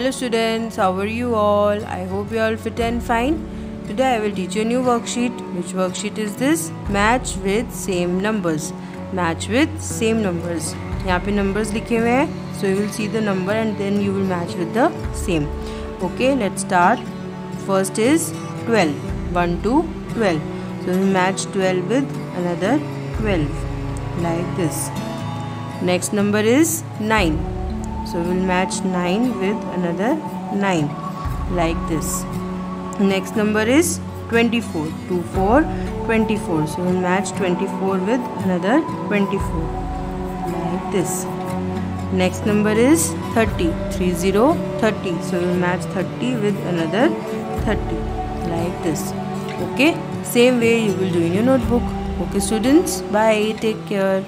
Hello students, how are you all? I hope you all fit and fine. Today I will teach you a new worksheet. Which worksheet is this? Match with same numbers. Match with same numbers. यहाँ पे numbers लिखे हुए हैं. So you will see the number and then you will match with the same. Okay, let's start. First is 12. 1 to 12. So we match 12 with another 12 like this. Next number is 9 so we'll match 9 with another 9 like this. Next number is 24 2 4 24 so we'll match 24 with another 24 like this. Next number is 30 3 0 30 so we'll match 30 with another 30 like this. Okay? Same way you will do in your notebook. Okay students? Bye. Take care